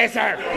Day, sir.